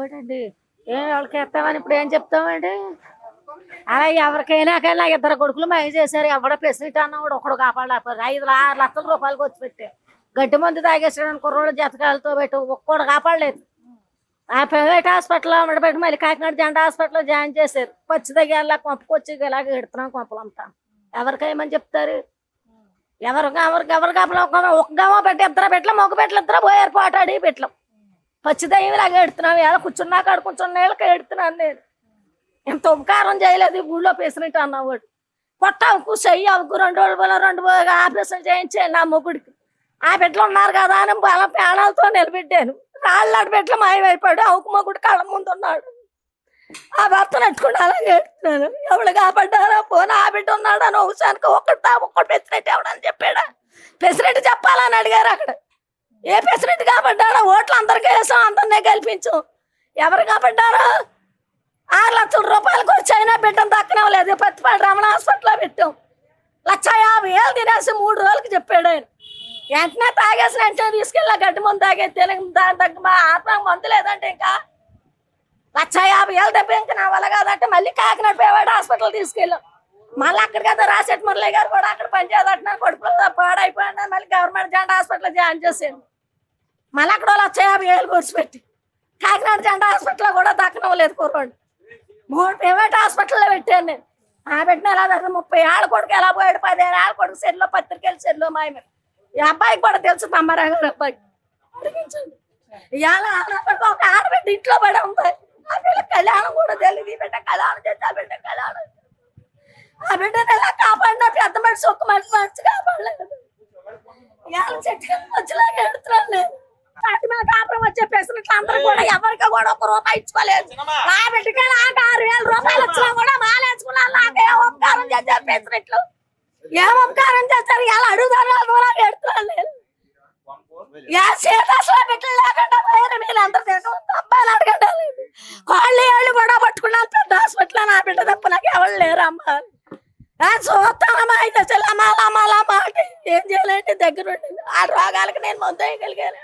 ఓటండి ఏం వాళ్ళకి ఎత్తామని ఇప్పుడు ఏం చెప్తామండి? అలా ఎవరికైనా కానీ ఇద్దరు కొడుకులు మాయ చేశారు. ఎవడ పెసిలిటీ అన్న కూడా ఒకడు కాపాడలేకపోయారు ఐదు ఆరు లక్షల రూపాయలు వచ్చి పెట్టే గడ్డి మందు తాగేసాడని కుర్రోడు జతకాలతో పెట్టి ఒక్కడు కాపాడలేదు. ఆ ప్రైవేట్ హాస్పిటల్లో పెట్టి మళ్ళీ కాకినాడ జెండా హాస్పిటల్లో జాయిన్ చేశారు. పచ్చి దగ్గర కొంపకొచ్చి ఇలాగ ఎడుతున్నాం కొంపలంతా. ఎవరికేమని చెప్తారు? ఎవరు ఎవరికి ఎవరు కాపలా? ఒక గమో పెట్టి ఇద్దరు పెట్టల మొగ పెట్టలు ఇద్దరు పోయారు పోటాడి పెట్టలేం. పచ్చి ఇలాగ ఎడుతున్నాం ఎలా కూర్చున్నా కాడ కూర్చున్న వాళ్ళకి ఎడుతున్నాను నేను. ఎంత ఉపకారం చేయలేదు గుళ్ళో పేసినట్టు అన్నవాడు పొట్టకు చెయ్యి అవకు రెండు రోజులు పోలే రెండు ఆపరేషన్ చేయించాను నా మొగుడికి. ఆ బిడ్డలు ఉన్నారు కదా అని బలం ప్రాణాలతో నిలబెట్టాను. రాళ్ళ బిడ్డలు మాయమైపోయాడు. అవుకు మొగుడు కళ్ళ ముందు ఉన్నాడు. ఆ భర్త నెట్టుకుని అలాగే ఎడుతున్నాను ఎవడు కాపాడ్డారా? పోనీ ఆ బిడ్డ ఉన్నాడు? అని ఒకసానికి ఒక్కడు తా ఒక్కటి పెసినట్టు ఎవడని చెప్పాడా? పెసినట్టు చెప్పాలని అడిగారు అక్కడ. ఏ ప్రెసిడెంట్ కాపాడ్డాడా ఓట్లు అందరికీ వేసాం అందరినీ గెలిపించాం. ఎవరు కాబడ్డారు? ఆరు లక్షల రూపాయలకు వచ్చి అయినా బిడ్డను దక్కనవలేదు పత్తిపాడు రమణ హాస్పిటల్లో పెట్టాం. లక్ష యాభై వేలు తినేసి మూడు రోజులకి చెప్పాడు ఆయన. వెంటనే తాగేసిన వెంటనే తీసుకెళ్ళి గడ్డి ముందు తాగే తెలుగు దాని తగ్గ మా ఆత్మ మందు లేదంటే ఇంకా లక్ష యాభై వేలు డబ్బు ఇంకా నా వల్ల కాదంటే మళ్ళీ కాకినాడ పేవాడు హాస్పిటల్ తీసుకెళ్ళాం. మళ్ళీ అక్కడ కదా రాసేట్ మురళి గారు కూడా అక్కడ పనిచేయాలంటున్నారు కొడుకు పాడైపోయాడు మళ్ళీ గవర్నమెంట్ జెండా హాస్పిటల్ జాయిన్ చేసేయండి. మళ్ళీ అక్కడ వాళ్ళు లక్ష యాభై వేలు కూర్చిపెట్టి కాకినాడ జెండా హాస్పిటల్లో కూడా దక్కనం లేదు కుర్రోడు. మూడు ప్రైవేట్ హాస్పిటల్లో పెట్టాను నేను. ఆ పెట్టిన ఎలా దగ్గర ముప్పై ఆడ కొడుకు ఎలా పోయాడు? పదిహేను ఆడ కొడుకు సెల్లో పత్రికలు సెల్లో మాయమే ఈ అబ్బాయికి కూడా తెలుసు తమ్మారావు గారు అబ్బాయికి అడిగించండి. ఇవాళ ఆడబిడ్డ ఒక ఆడబిడ్డ ఇంట్లో పడి ఉంది. ఆ బిడ్డ కళ్యాణం కూడా తెలియదు. ఈ బిడ్డ కళ్యాణం చేస్తే ఆ బిడ్డ కళ్యాణం. ఆ బిడ్డను ఎలా కాపాడినా పెద్ద మనిషి ఒక్క మనిషి మనిషి కాపాడలేదు. ఇవాళ చెట్టు కింద వచ్చేలాగా ఎడుతున్నాను నేను. వాటి మీద కాపురం వచ్చే పెసరట్లు అందరూ కూడా ఎవరికి కూడా ఒక రూపాయి ఇచ్చుకోలేదు. నా బిడ్డకి నాకు ఆరు వేల రూపాయలు వచ్చినా కూడా మాలేసుకున్నాను నాకు ఏ ఉపకారం చేశారు పెసరట్లు ఏం ఉపకారం చేశారు ఎలా అడుగుతారు అందువల్ల ఎడుతున్నాను నేను యా సీతాసలో బిడ్డలు లేకుండా పోయారు? మీరు అందరు అబ్బాయిలు కాళ్ళు ఏళ్ళు కూడా పట్టుకున్నాను పెద్ద హాస్పిటల్ నా బిడ్డ తప్ప నాకు ఎవరు లేరు అమ్మ చూస్తానమ్మా అయితే అసలు అమ్మాలా అమ్మాలా అమ్మ అంటే ఏం చేయలేండి? దగ్గర ఉండి ఆ రోగాలకు నేను మందు వేయగలిగాను.